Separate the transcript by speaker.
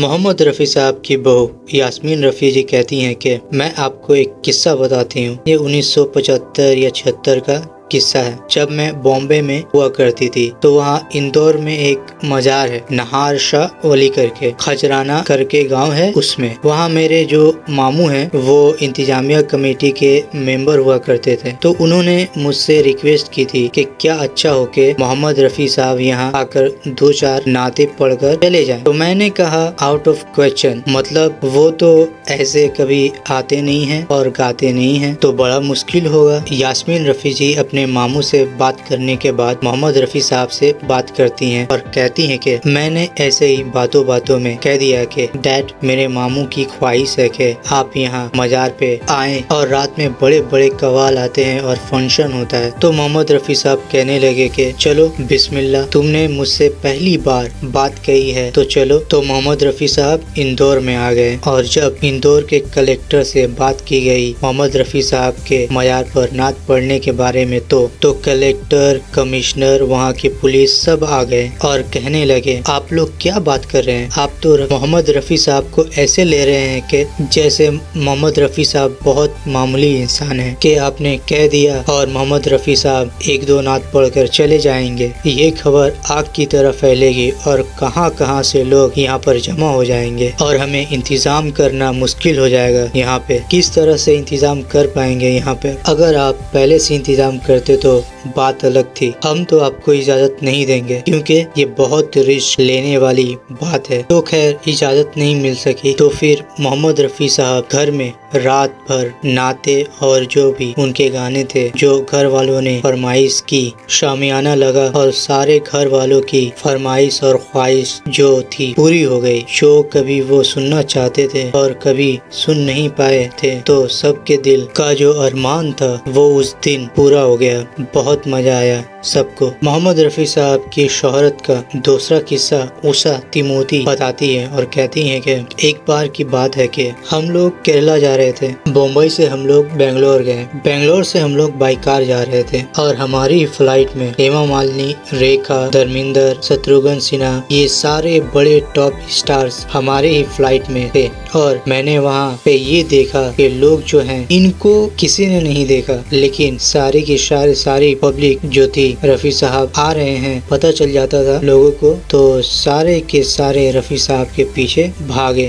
Speaker 1: मोहम्मद रफ़ी साहब की बहू यास्मीन रफ़ी जी कहती हैं कि मैं आपको एक किस्सा बताती हूँ। ये 1975 या छिहत्तर का किस्सा है। जब मैं बॉम्बे में हुआ करती थी तो वहाँ इंदौर में एक मजार है, नहार शाह वली करके, खजराना करके गाँव है उसमें। वहाँ मेरे जो मामू हैं, वो इंतजामिया कमेटी के मेंबर हुआ करते थे। तो उन्होंने मुझसे रिक्वेस्ट की थी कि क्या अच्छा हो के मोहम्मद रफ़ी साहब यहाँ आकर दो चार नाते पढ़कर चले जाए। तो मैंने कहा आउट ऑफ़ क्वेश्चन मतलब वो तो ऐसे कभी आते नहीं है और गाते नहीं है। तो बड़ा मुश्किल होगा। यास्मीन रफ़ी जी अपने अपने मामू से बात करने के बाद मोहम्मद रफ़ी साहब से बात करती हैं और कहती हैं कि मैंने ऐसे ही बातों बातों में कह दिया कि, डैड, मेरे मामू की ख्वाहिश है कि आप यहाँ मजार पे आए और रात में बड़े बड़े कवाल आते हैं और फ़ंक्शन होता है। तो मोहम्मद रफ़ी साहब कहने लगे कि, चलो बिस्मिल्ला तुमने मुझसे पहली बार बात कही है तो चलो। तो मोहम्मद रफ़ी साहब इंदौर में आ गए और जब इंदौर के कलेक्टर से बात की गई, मोहम्मद रफ़ी साहब के मजार पर नात पढ़ने के बारे में तो तो कलेक्टर कमिश्नर वहाँ की पुलिस सब आ गए और कहने लगे, आप लोग क्या बात कर रहे हैं? आप तो मोहम्मद रफ़ी साहब को ऐसे ले रहे हैं कि जैसे मोहम्मद रफ़ी साहब बहुत मामूली इंसान है कि आपने कह दिया और मोहम्मद रफ़ी साहब एक दो नात पढ़कर चले जाएँगे। ये खबर आग की तरह फैलेगी और कहाँ कहाँ से लोग यहाँ पर जमा हो जाएँगे और हमें इंतज़ाम करना मुश्किल हो जाएगा। यहाँ पे किस तरह से इंतज़ाम कर पाएँगे यहाँ पे? अगर आप पहले से इंतज़ाम कर करते तो बात अलग थी। हम तो आपको इजाज़त नहीं देंगे, क्योंकि ये बहुत रिस्क लेने वाली बात है। तो खैर, इजाज़त नहीं मिल सकी तो फिर मोहम्मद रफ़ी साहब घर में रात भर नाते और जो भी उनके गाने थे, जो घर वालों ने फरमाइश की, शामियाना लगा और सारे घर वालों की फरमाइश और ख्वाहिश जो थी, पूरी हो गई। शो कभी वो सुनना चाहते थे और कभी सुन नहीं पाए थे तो सबके दिल का जो अरमान था, वो उस दिन पूरा हो गया। बहुत मज़ा आया। सबको। मोहम्मद रफ़ी साहब की शोहरत का दूसरा किस्सा उषा तिमोती बताती है और कहती है कि एक बार की बात है कि हम लोग केरला जा रहे थे। बम्बई से हम लोग बेंगलोर गए। बेंगलोर से हम लोग बाई कार जा रहे थे और हमारी फ़्लाइट में हेमा मालिनी, रेखा, धर्मिंदर, शत्रुघ्न सिन्हा, ये सारे बड़े टॉप स्टार्स हमारे ही फ़्लाइट में थे। और मैंने वहाँ पे ये देखा कि लोग जो हैं, इनको किसी ने नहीं देखा। लेकिन सारे की सारे, सारी पब्लिक जो थी रफ़ी साहब आ रहे हैं, पता चल जाता था लोगों को तो सारे के सारे रफ़ी साहब के पीछे भागे।